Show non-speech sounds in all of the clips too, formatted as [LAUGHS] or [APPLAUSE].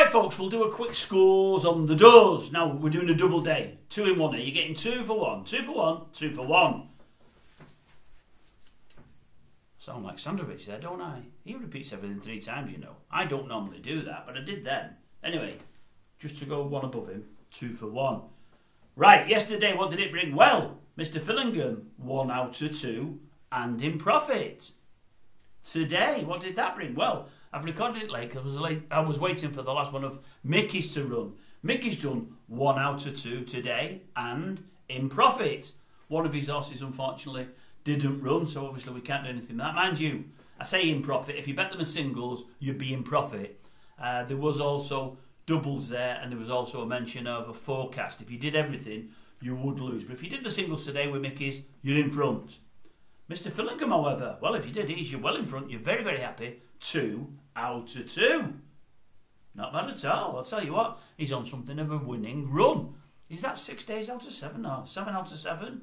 Right, folks, we'll do a quick scores on the doors. Now, we're doing a double day. Two in one here. You're getting two for one. Two for one. Two for one. Sound like Sandrovich there, don't I? He repeats everything three times, you know. I don't normally do that, but I did then. Anyway, just to go one above him, two for one. Right, yesterday, what did it bring? Well, Mr. Fillingham, one out of two, and in profit. Today, what did that bring? Well, I've recorded it late. I was late. I was waiting for the last one of Mickey's to run. Mickey's done one out of two today and in profit. One of his horses, unfortunately, didn't run, so obviously we can't do anything that. Mind you, I say in profit. If you bet them as singles, you'd be in profit. Uh, there was also doubles there, and there was also a mention of a forecast. If you did everything, you would lose. But if you did the singles today with Mickey's, you're in front. Mr. Fillingham, however, well, if you did his, you're well in front. You're very, very happy. Two out of two. Not bad at all. I'll tell you what, he's on something of a winning run. Is that six days out of seven or seven out of seven?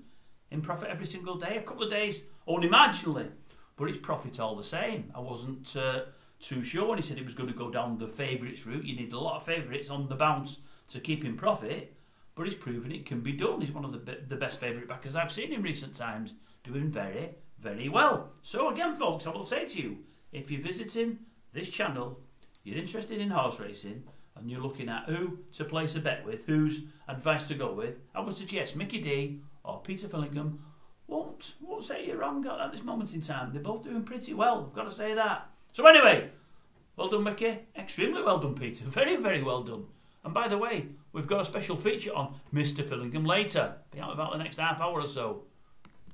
In profit every single day? A couple of days, only marginally. But it's profit all the same. I wasn't uh, too sure when he said he was going to go down the favourites route. You need a lot of favourites on the bounce to keep him profit. But he's proven it can be done. He's one of the, the best favourite backers I've seen in recent times. Doing very, very well. So again, folks, I will say to you, if you're visiting this channel, you're interested in horse racing, and you're looking at who to place a bet with, whose advice to go with, I would suggest Mickey D or Peter Fillingham won't won't say you're wrong at this moment in time. They're both doing pretty well. I've got to say that. So anyway, well done, Mickey. Extremely well done, Peter. [LAUGHS] Very, very well done. And by the way, we've got a special feature on Mr. Fillingham later. Be out about the next half hour or so.